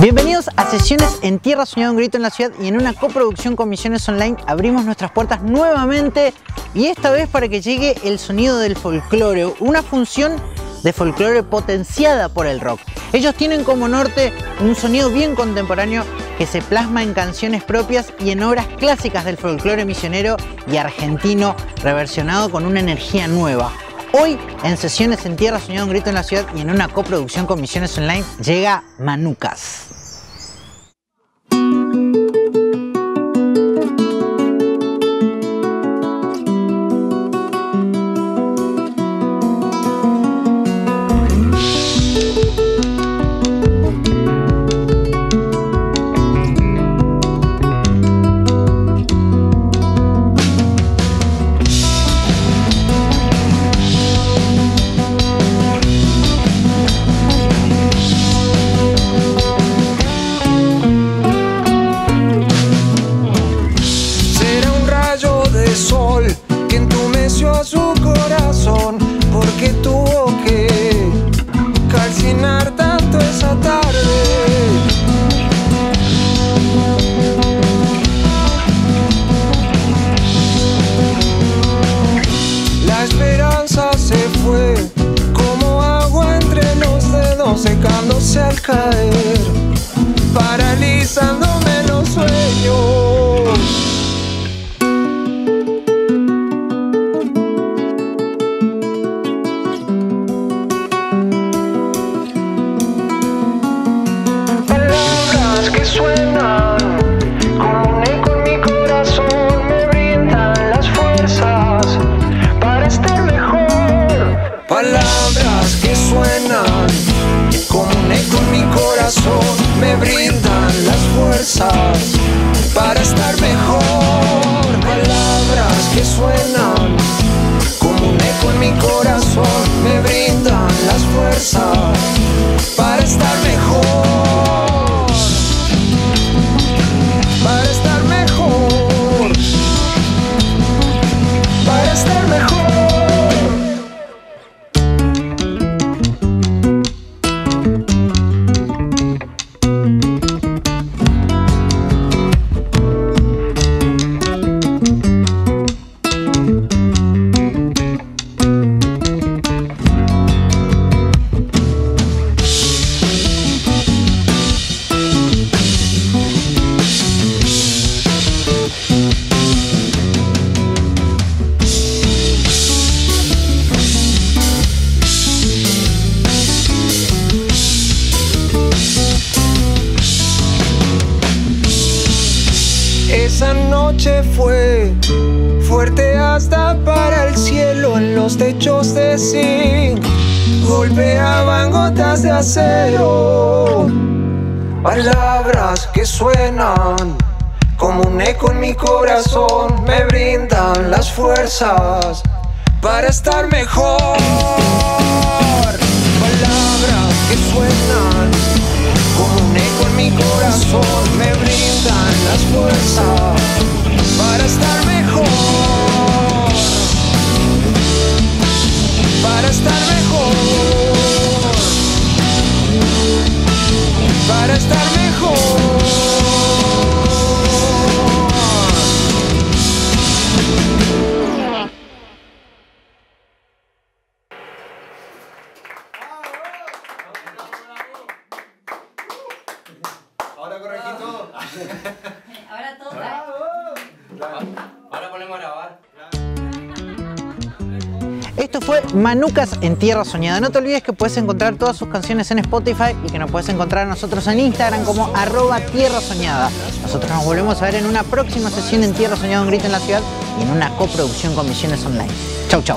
Bienvenidos a sesiones en Tierra Soñado un Grito en la Ciudad y en una coproducción con Misiones Online abrimos nuestras puertas nuevamente y esta vez para que llegue el sonido del folclore, una función de folclore potenciada por el rock. Ellos tienen como norte un sonido bien contemporáneo que se plasma en canciones propias y en obras clásicas del folclore misionero y argentino reversionado con una energía nueva. Hoy, en sesiones en Tierra Soñado un Grito en la Ciudad y en una coproducción con Misiones Online, llega Manucas. Caer, paralizándome fue fuerte hasta para el cielo en los techos de zinc. Golpeaban gotas de acero. Palabras que suenan como un eco en mi corazón me brindan las fuerzas para estar mejor. Palabras que suenan como un eco en mi corazón me brindan las fuerzas para estar Para estar mejor. Ahora corregito. Ahora. Ahora ponemos a fue Manucas en Tierra Soñada. No te olvides que puedes encontrar todas sus canciones en Spotify y que nos puedes encontrar a nosotros en Instagram como arroba Tierra Soñada. Nosotros nos volvemos a ver en una próxima sesión en Tierra Soñada, un grito en la ciudad y en una coproducción con Misiones Online. Chau, chau.